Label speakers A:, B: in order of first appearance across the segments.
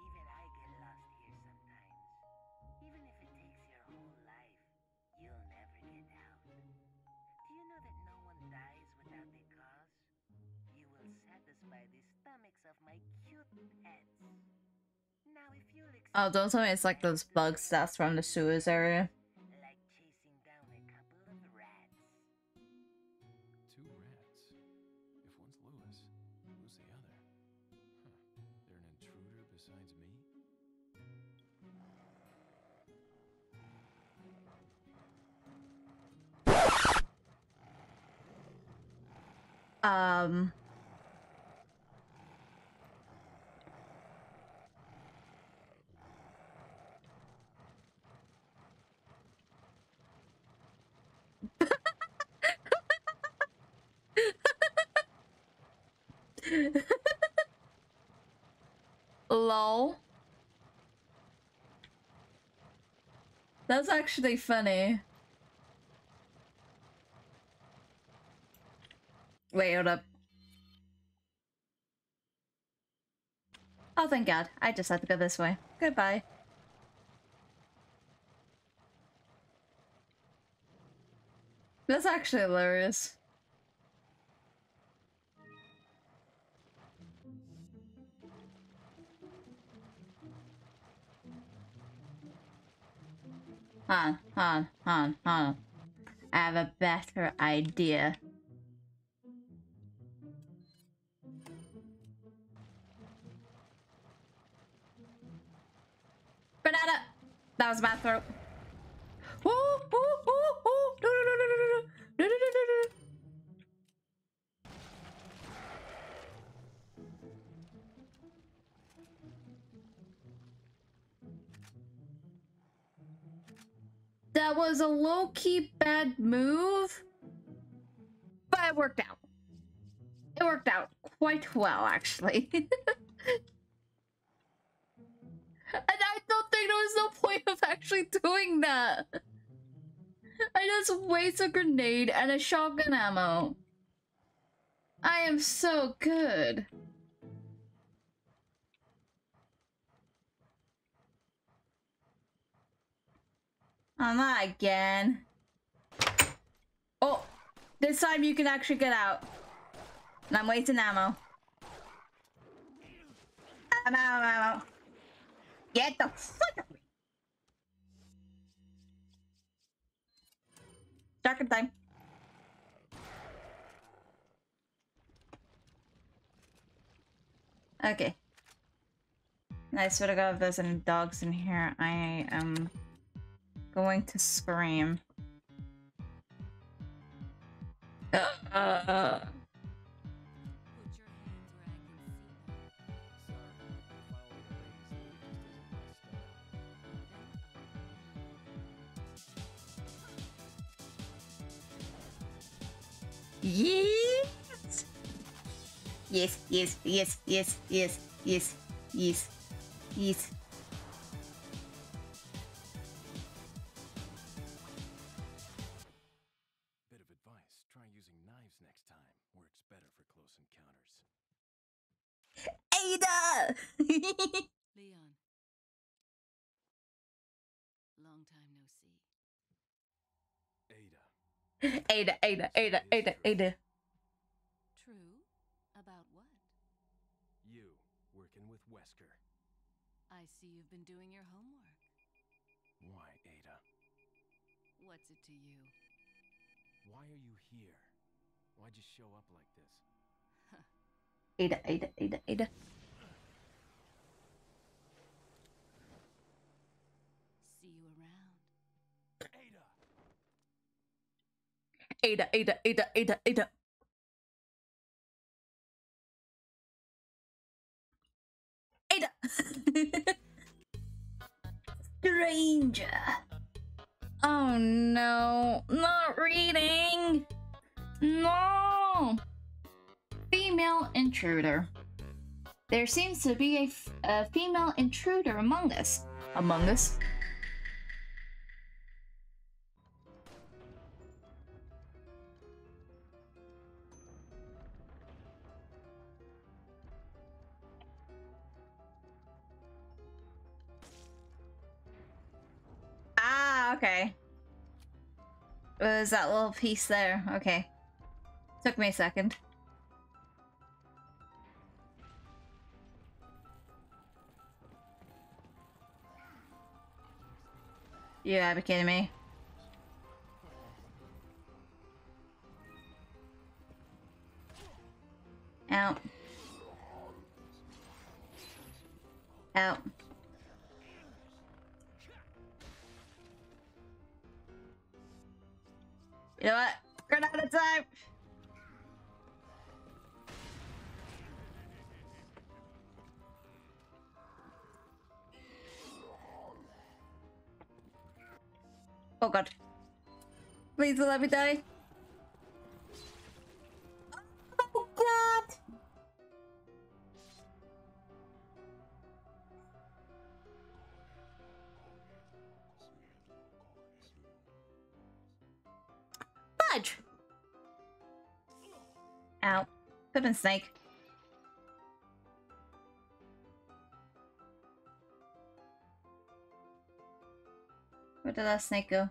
A: Even I get lost here sometimes. Even if it takes your whole life, you'll never get out. Do you know that no one dies without a cause? You will satisfy the stomachs of
B: my cute pets. Now, if you'll Oh, don't tell me it's like those bugs that's from the sewers area.
A: Um. Lol. That's actually funny. Wait, hold up. Oh, thank God. I just had to go this way. Goodbye. That's actually hilarious. On, hold on, on. I have a better idea. That was a bad throw. No, no, no, no, no, no, no, no, no, no, no. That was a low-key bad move, but it worked out. It worked out quite well, actually. was no point of actually doing that. I just waste a grenade and a shotgun ammo. I am so good. Oh, not again. Oh, this time you can actually get out. And I'm wasting ammo. Ammo, ammo. Get the fuck me. Darken time. Okay. I swear to God, if there's any dogs in here, I am going to scream. Uh, yes! Yes, yes, yes, yes, yes, yes, yes, yes.
B: Bit of advice try using knives next time. Works better for close encounters.
A: Ada!
C: Leon. Long time no see.
B: Ada.
A: Ada, Ada, Ada, Ada, Ada.
C: True? About what?
B: You, working with Wesker.
C: I see you've been doing your homework.
B: Why, Ada?
C: What's it to you?
B: Why are you here? Why'd you show up like this?
A: Ada, Ada, Ada, Ada.
C: See you around.
B: Ada!
A: Ada, Ada, Ada, Ada, Ada. Ada! Stranger. Oh no, not reading. No. Female intruder. There seems to be a, f- a female intruder among us. Among us? Okay. It was that little piece there. Okay. Took me a second. You gotta be kidding me. Out. Out. You know what? Run out of time. Oh god. Please let me die. Fudge! Ow. Pippin snake. Where did that snake go?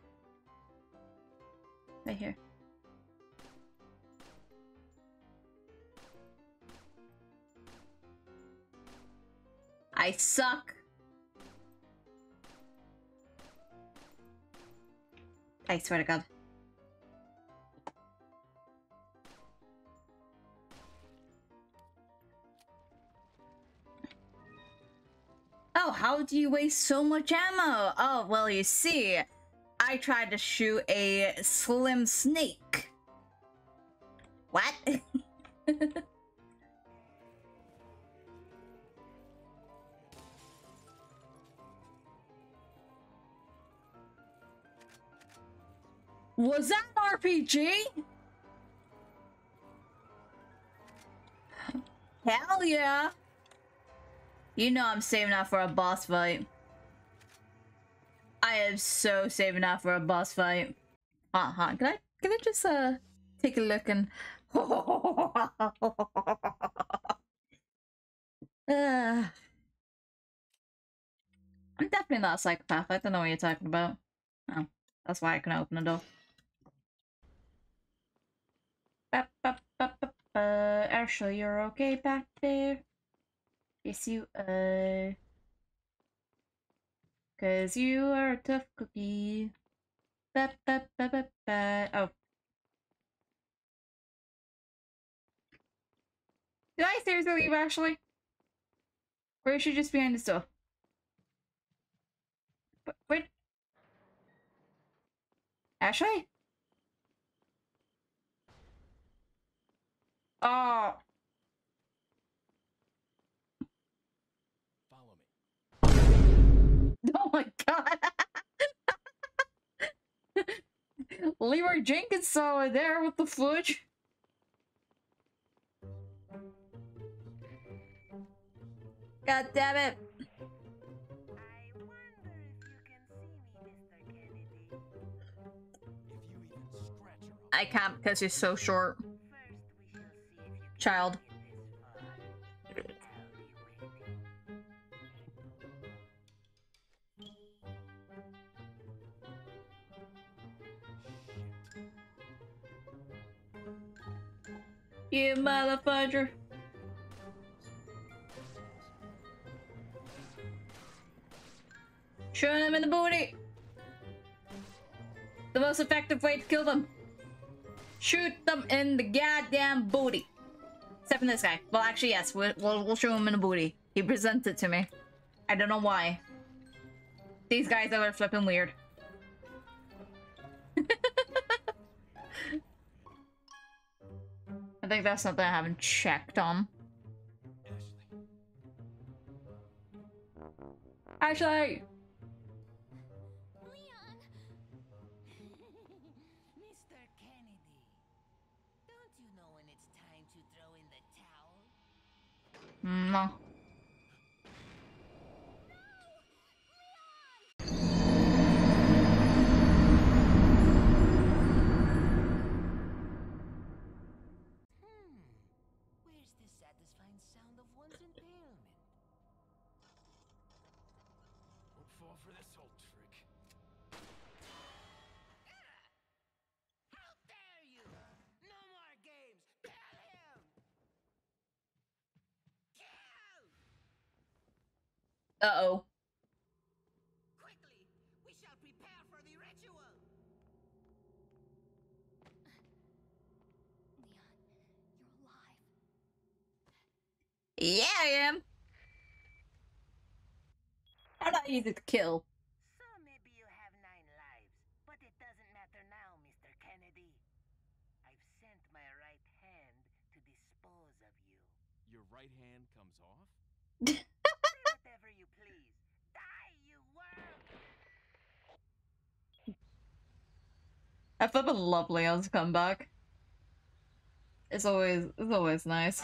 A: Right here. I suck. I swear to God. How do you waste so much ammo? Oh, well, you see, I tried to shoot a slim snake. What? Was that RPG? Hell yeah. You know I'm saving that for a boss fight. I am so saving that for a boss fight. Uh huh. Can I can I just uh take a look and uh, I'm definitely not a psychopath. I don't know what you're talking about. Oh, that's why I can open the door. Ba, ba, ba, ba, ba. Ashley, you're okay back there? Yes, you are. Cause you are a tough cookie. Ba, ba, ba, ba, ba. Oh. Did I seriously leave Ashley? Or is she just behind the door? Wait. Ashley? Oh.
B: Follow me.
A: Oh my god. Leeroy Jenkins saw there with the fudge. God damn it.
D: I
A: can't because you're so short. Child. You motherfucker. Shoot them in the booty. The most effective way to kill them. Shoot them in the goddamn booty. Except for this guy. Well, actually, yes. We'll, we'll, shoot him in the booty. He presented to me. I don't know why. These guys are flipping weird. I think that's something I haven't checked on.
B: Ashley.
A: Actually, Uh oh.
D: Quickly! We shall prepare for the ritual!
C: Leon, you're alive.
A: Yeah, I am. I'm not easy to kill.
D: So maybe you have nine lives, but it doesn't matter now, Mr. Kennedy. I've sent my right hand to dispose of you.
B: Your right hand comes off?
D: Say whatever you please. Die, you worm!
A: It was lovely on comeback. It's always it's always nice.